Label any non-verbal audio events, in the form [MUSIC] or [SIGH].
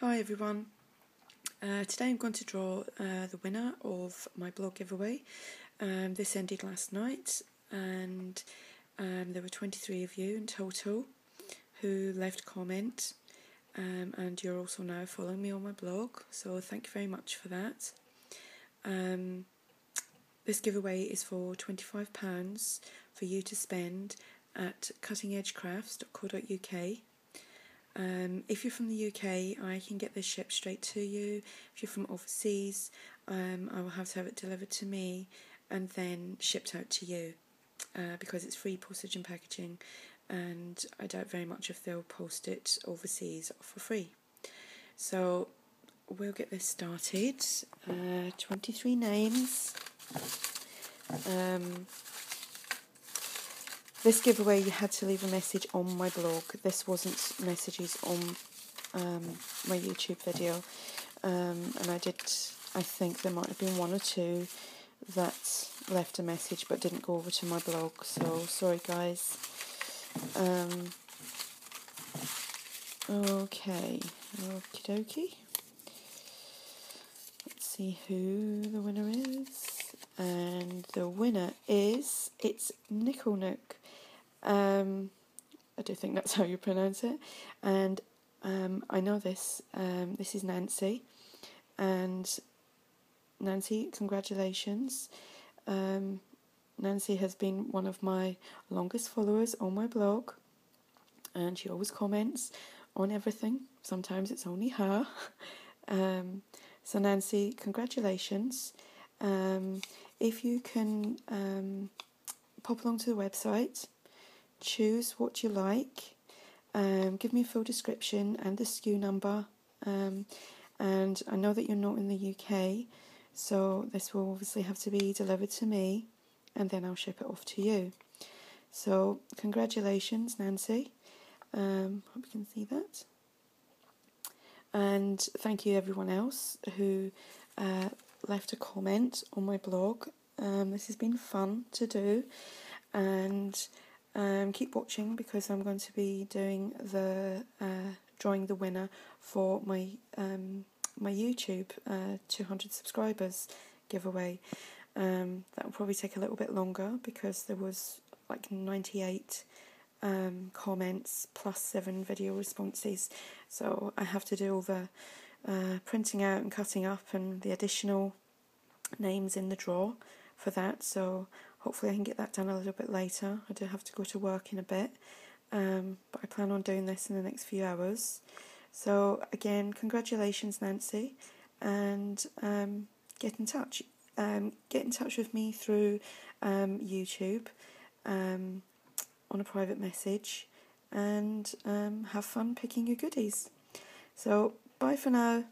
Hi everyone. Uh, today I'm going to draw uh, the winner of my blog giveaway. Um, this ended last night and um, there were 23 of you in total who left comment um, and you're also now following me on my blog so thank you very much for that. Um, this giveaway is for £25 for you to spend at cuttingedgecrafts.co.uk um, if you're from the UK, I can get this shipped straight to you. If you're from overseas, um, I will have to have it delivered to me and then shipped out to you uh, because it's free postage and packaging, and I doubt very much if they'll post it overseas for free. So we'll get this started. Uh, 23 names. Um, this giveaway, you had to leave a message on my blog. This wasn't messages on um, my YouTube video. Um, and I did, I think there might have been one or two that left a message but didn't go over to my blog. So, sorry guys. Um, okay, okie dokie. Let's see who the winner is. And the winner is, it's Nickel Nook. Um, I do think that's how you pronounce it. And um, I know this. Um, this is Nancy. And Nancy, congratulations. Um, Nancy has been one of my longest followers on my blog. And she always comments on everything. Sometimes it's only her. [LAUGHS] Um, so, Nancy, congratulations. Um, if you can pop along to the website, choose what you like, um, give me a full description and the SKU number. Um, and I know that you're not in the UK, so this will obviously have to be delivered to me and then I'll ship it off to you. So, congratulations, Nancy. Um, hope you can see that. And thank you, everyone else who uh, left a comment on my blog. Um, this has been fun to do, and um, keep watching because I'm going to be doing the uh, drawing the winner for my um, my YouTube uh, 200 subscribers giveaway. Um, that will probably take a little bit longer because there was like 98 um, comments plus seven video responses. So I have to do all the uh, printing out and cutting up and the additional names in the draw for that. So hopefully I can get that done a little bit later. I do have to go to work in a bit, um, but I plan on doing this in the next few hours. So again, congratulations, Nancy, and um, get in touch. Um, get in touch with me through um, YouTube um, on a private message, and um, have fun picking your goodies. So bye for now.